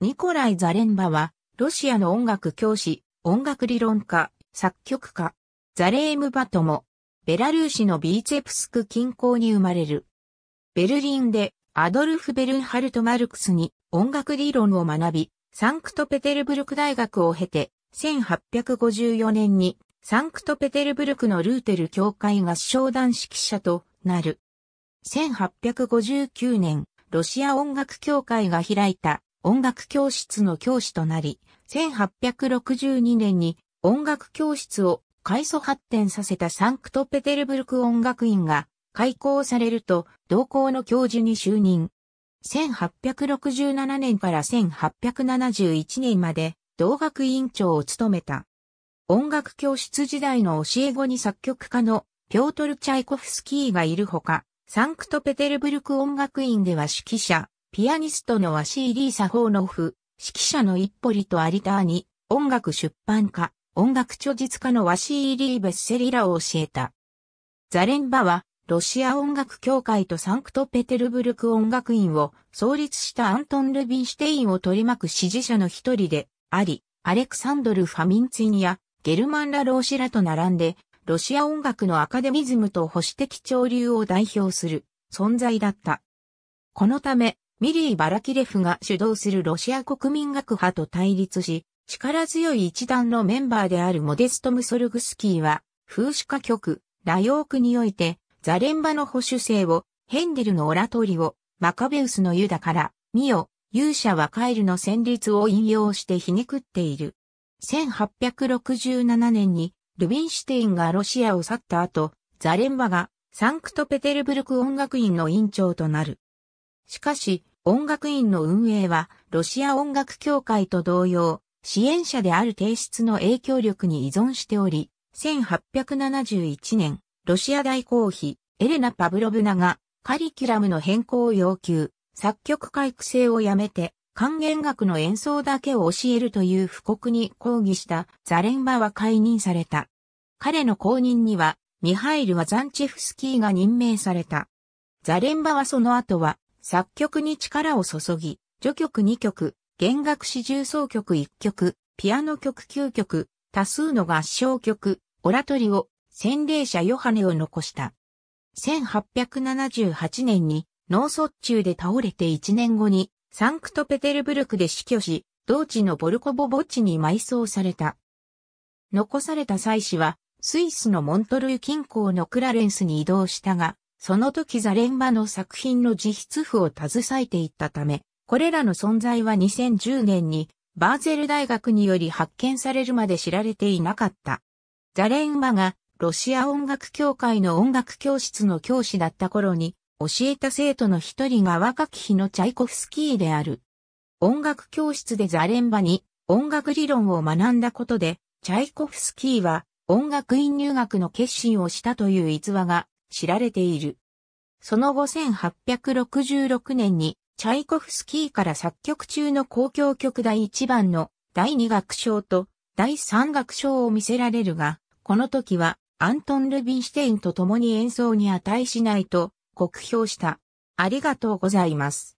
ニコライ・ザレンバは、ロシアの音楽教師、音楽理論家、作曲家、ザレームバトモ、ベラルーシのビーチェプスク近郊に生まれる。ベルリンでアドルフ・ベルンハルト・マルクスに音楽理論を学び、サンクトペテルブルク大学を経て、1854年にサンクトペテルブルクのルーテル教会合唱団指揮者となる。1859年、ロシア音楽協会が開いた音楽教室の教師となり、1862年に音楽教室を改祖発展させたサンクトペテルブルク音楽院が開校されると同校の教授に就任。1867年から1871年まで同学院長を務めた。音楽教室時代の教え子に作曲家のピョートル・チャイコフスキーがいるほか、サンクトペテルブルク音楽院では指揮者、ピアニストのワシーリー・サホーノフ、指揮者のイッポリとアリターに、音楽出版家、音楽著実家のワシーリー・ベッセリラを教えた。ザレンバは、ロシア音楽協会とサンクトペテルブルク音楽院を創立したアントン・ルビンシュテインを取り巻く支持者の一人であり、アレクサンドル・ファミンツィンやゲルマン・ラ・ローシラと並んで、ロシア音楽のアカデミズムと保守的潮流を代表する存在だった。このため、ミリー・バラキレフが主導するロシア国民学派と対立し、力強い一団のメンバーであるモデスト・ムソルグスキーは、風刺歌曲、ラヨークにおいて、ザレンバの保守性を、ヘンデルのオラトリを、マカベウスのユダから、ミオ、勇者はカイルの旋律を引用してひねくっている。1867年に、ルビンシュテインがロシアを去った後、ザレンバがサンクトペテルブルク音楽院の院長となる。しかし、音楽院の運営は、ロシア音楽協会と同様、支援者である提出の影響力に依存しており、1871年、ロシア大公妃、エレナ・パブロブナが、カリキュラムの変更を要求、作曲家育成をやめて、管弦楽の演奏だけを教えるという布告に抗議したザレンバは解任された。彼の後任には、ミハイル・ワザンチェフスキーが任命された。ザレンバはその後は、作曲に力を注ぎ、序曲2曲、弦楽四重奏曲1曲、ピアノ曲9曲、多数の合唱曲、オラトリオ、洗礼者ヨハネを残した。1878年に脳卒中で倒れて1年後にサンクトペテルブルクで死去し、同地のボルコボ墓地に埋葬された。残された妻子は、スイスのモントルー近郊のクラレンスに移動したが、その時ザレンバの作品の自筆譜を携えていったため、これらの存在は2010年にバーゼル大学により発見されるまで知られていなかった。ザレンバがロシア音楽協会の音楽教室の教師だった頃に教えた生徒の一人が若き日のチャイコフスキーである。音楽教室でザレンバに音楽理論を学んだことで、チャイコフスキーは音楽院入学の決心をしたという逸話が知られている。その後1866年にチャイコフスキーから作曲中の公共曲第1番の第2楽章と第3楽章を見せられるが、この時はアントン・ルビンシテインと共に演奏に値しないと酷評した。ありがとうございます。